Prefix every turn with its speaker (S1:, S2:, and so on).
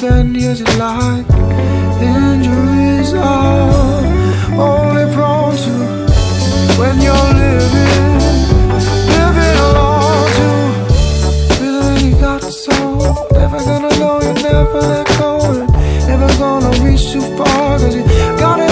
S1: spend years in like injuries are only prone to when you're living, living alone too. Feeling you got the soul, never gonna know you never let go, and never gonna reach too far 'cause you got it.